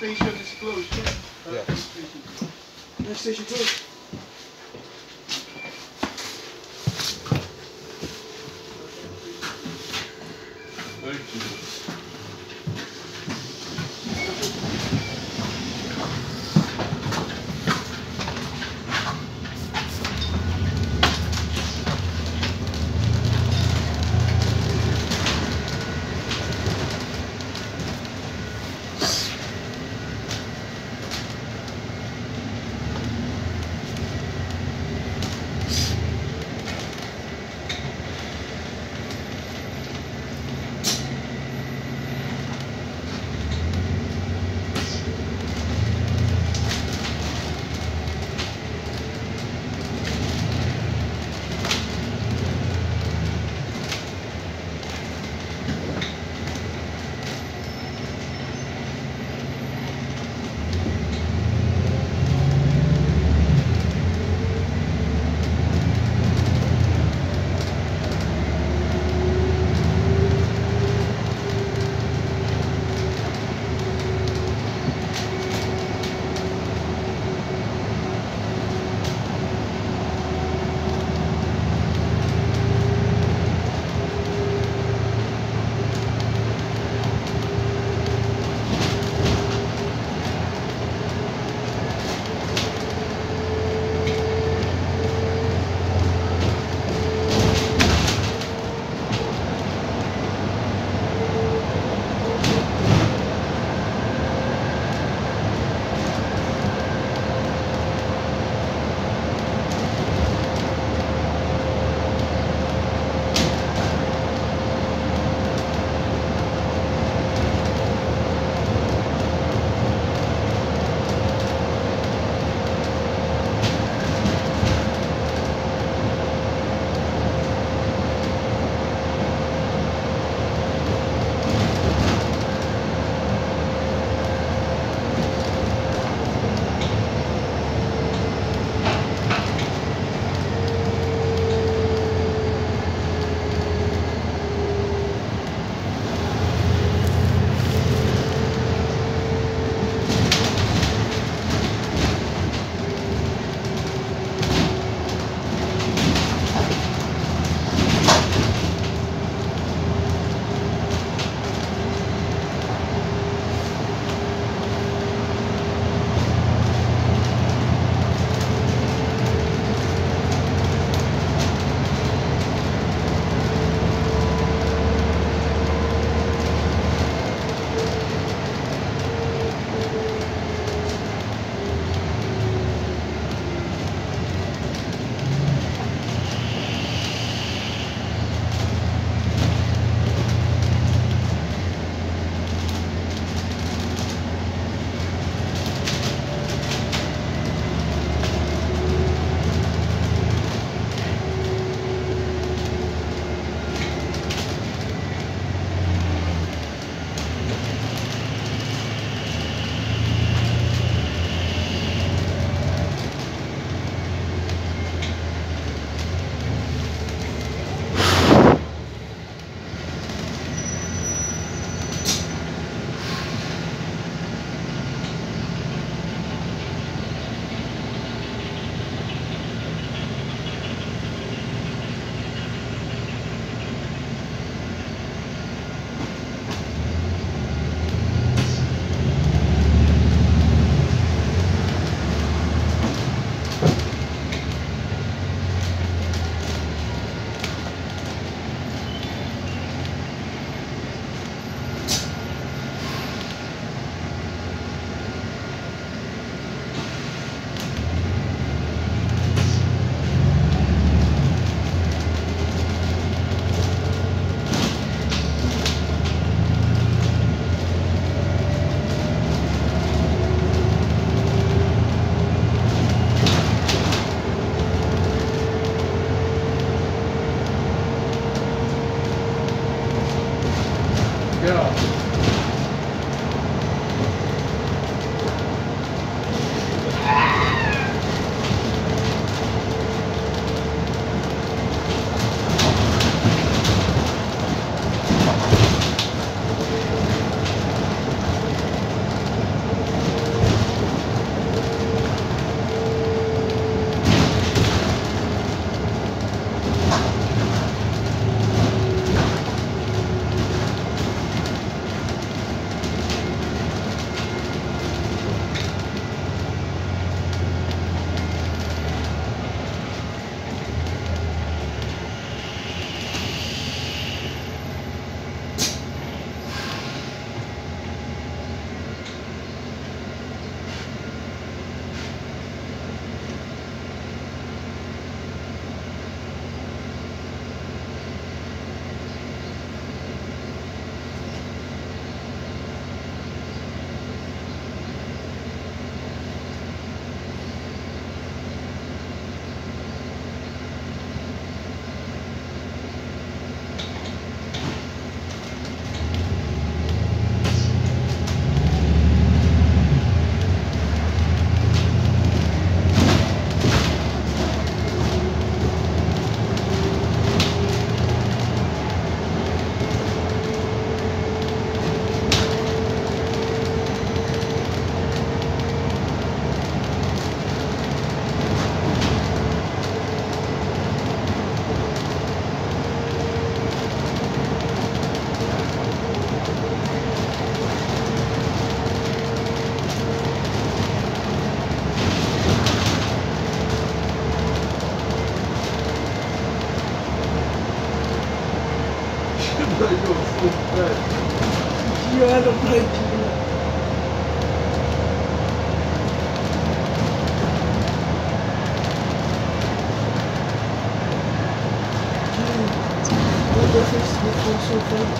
station is closed. Yeah. Next station closed. Thank you.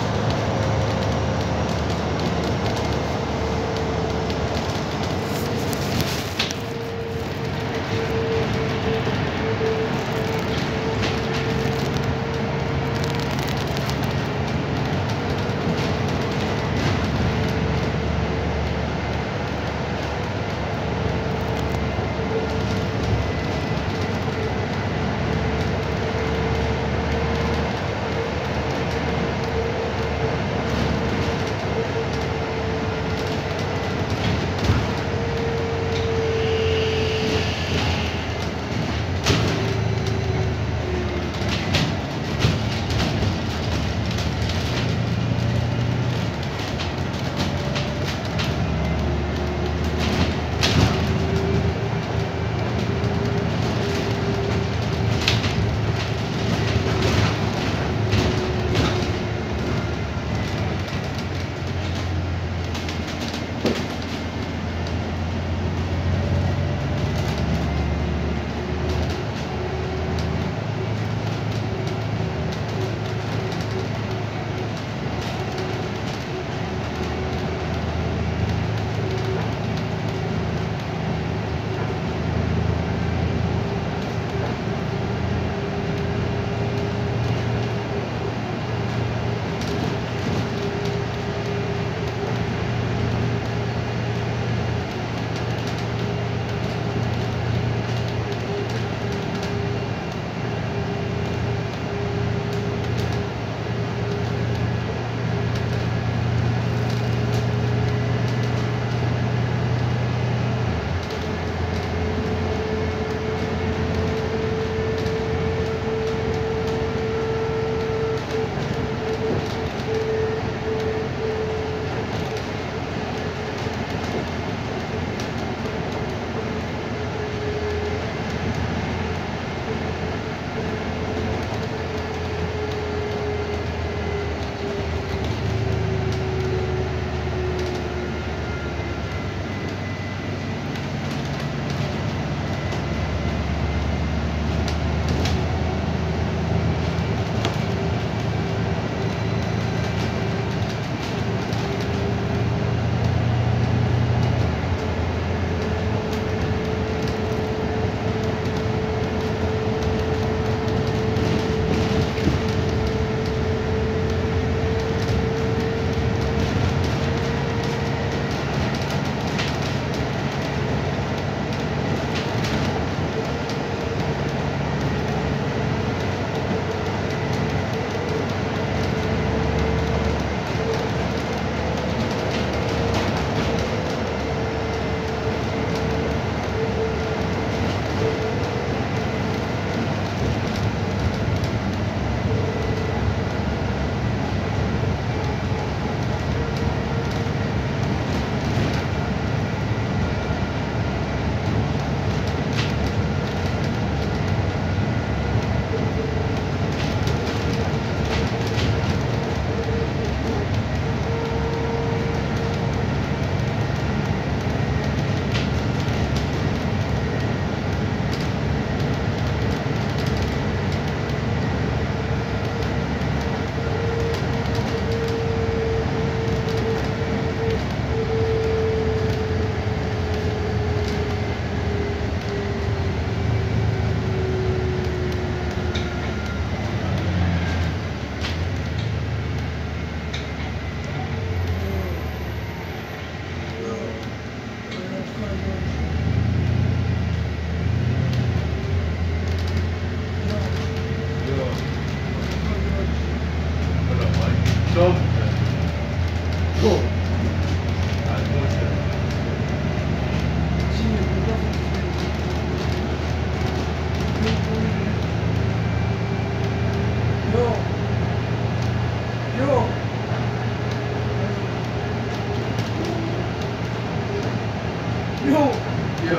Yo! Yo. Did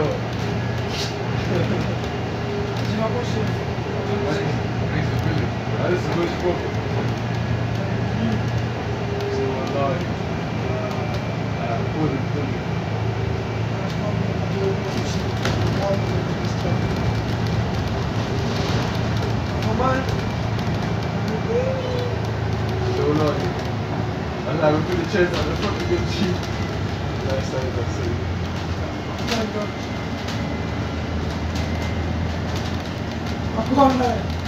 you the most I'm lying. Uh, Gordon, Gordon. Come on. The chest and the front will go cheap. Nice, nice. 아, 감사합니다.